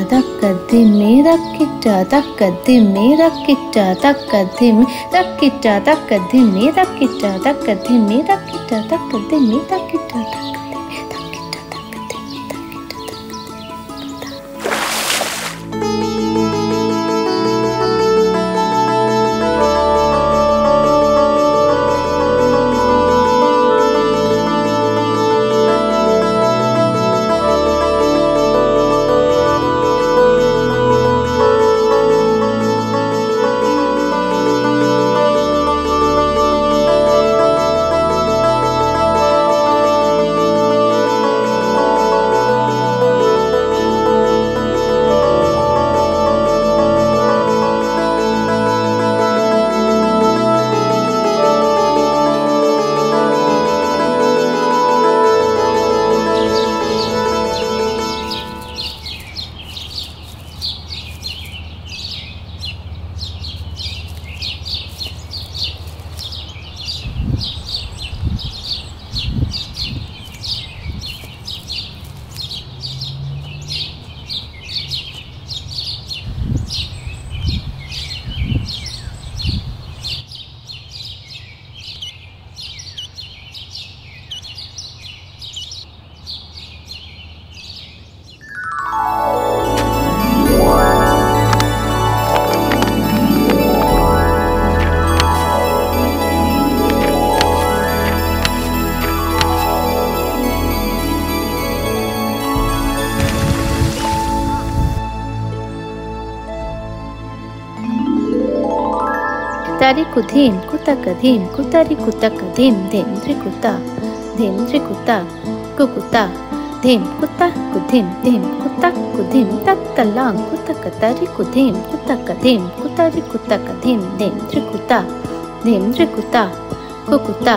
ज़्यादा कदे में रख के, ज़्यादा कदे मेरा रख के, ज़्यादा कदे में रख के, ज़्यादा कदे में रख के, ज़्यादा कदे में रख के कदे में रख के ಕುತಾರಿಕು ಧೀಂ ಕುತಕ ಧೀಂ ಕುತರಿ ಕುತಕ ಧೀಂ ಧೇಂದ್ರಿ ಕುತ ಧೇಂದ್ರಿ ಕುತ ಕುಕುತ ಧೇಂ ಕುತ ಕುಧಿಂ ಧೇಂ ಕುತ ಕುಧಿಂ ತತ್ತಲಾಂ ಕುತಕ ತರಿ ಕುಧೇಂ ಕುತಕ ಧೇಂ ಕುತರಿ ಕುತಕ ಧೇಂ ಧೇಂದ್ರಿ ಕುತ ಧೇಂದ್ರಿ ಕುತ ಕುಕುತ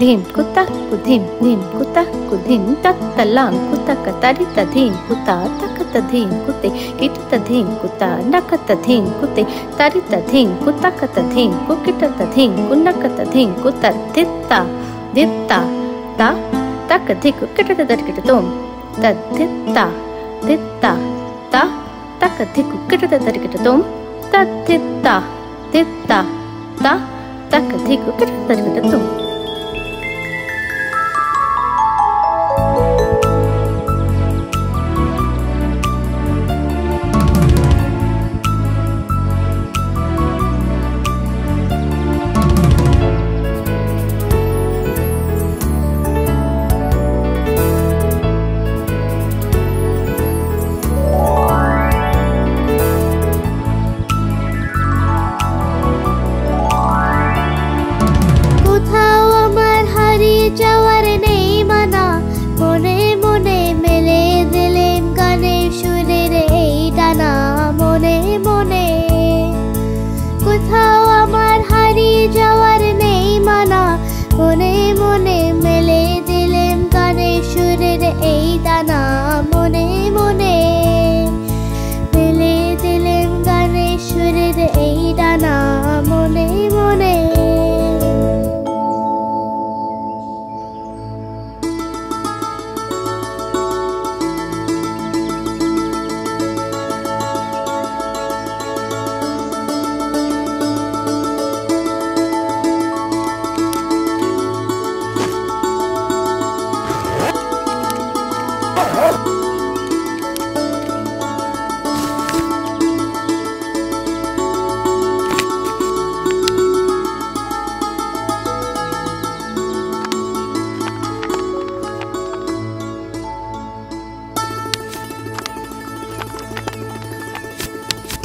धीम कुता कुधीम धीम कुता कुधीम तक तलांग कुता कतारी तधीम कुता तक तधीम कुते किट तधीम कुता नक तधीम कुते तारी तधीम कुता कतधीम कुकिट तधीम कुनक तधीम कुतर दित्ता दित्ता ता तक धिक किट तदर किट तोम तदित्ता दित्ता ता तक धिक किट तदर किट तोम तदित्ता दित्ता ता तक धिक किट तदर किट तोम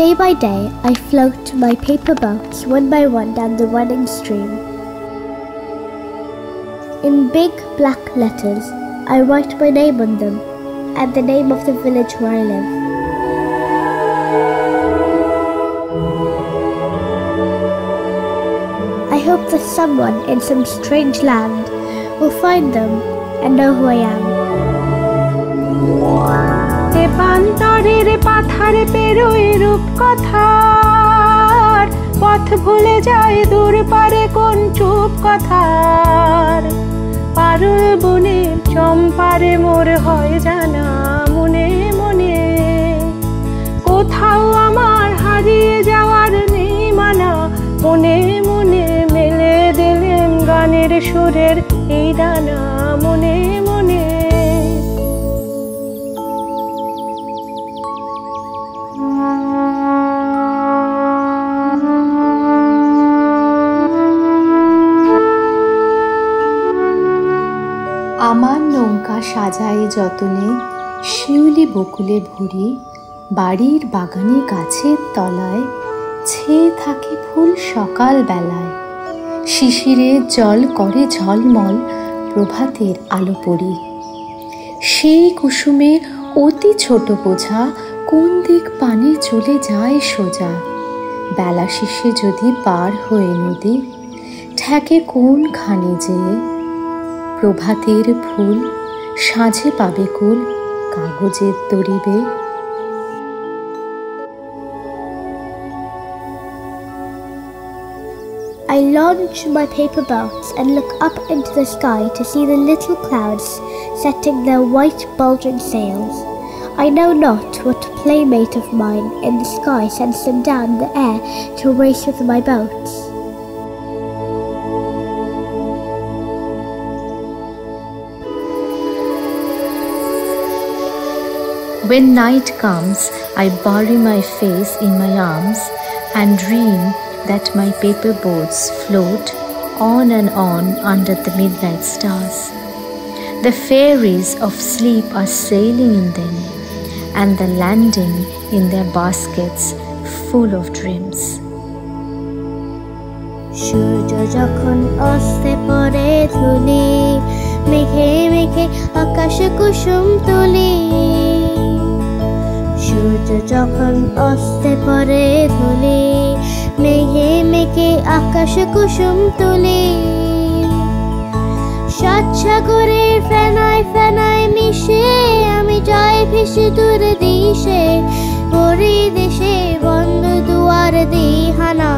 Day by day, I float my paper boats one by one down the running stream. In big black letters, I write my name on them and the name of the village where I live. I hope that someone in some strange land will find them and know who I am. পান্তরের পাথারে পেরোয় রূপ কথার পথ ভুলে যায় দূর পারে কোন চুপ কথার পারুল বনে, চম্পারে মোর হয় জানা মনে মনে। কোথাও আমার হারিয়ে যাওয়ার নেই মানা মনে মনে। মেলে দিলেন গানের সুরের এই দানা মনে আমার নৌকা সাজায় যতনে শিউলি বকুলে ভরি, বাড়ির বাগানে গাছের তলায় ছেয়ে থাকে ফুল সকাল বেলায়। শিশিরে জল করে ঝলমল প্রভাতের আলো পড়ি সেই কুসুমে অতি ছোট বোঝা কোন দিক পানে চলে যায় সোজা? বেলা শেষে যদি পার হয়ে নদী, ঠেকে কোন খানে যেয়ে প্রভাতের ফুল সাঁঝে পাবে কুল কাগজের তরিবে I launch my paper boats and look up into the sky to see the little clouds setting their white bulging sails. I know not what playmate of mine in the sky sends them down the air to race with my boats. When night comes, I bury my face in my arms and dream that my paper boats float on and on under the midnight stars. The fairies of sleep are sailing in them, and the landing in their baskets full of dreams. সূর্য যখন অস্তে পড়ে ধুলি মেঘে মেঘে আকাশে কুসুম তুলি সূর্য যখন অস্তে পড়ে ধুলি, মেঘে মেঘে আকাশ কুসুম তুলি। সাগরের ফেনায় ফেনায় মিশে আমি যাই ভেসে দূর দিশে পরি দেশে বন্ধ দুয়ার দিহানা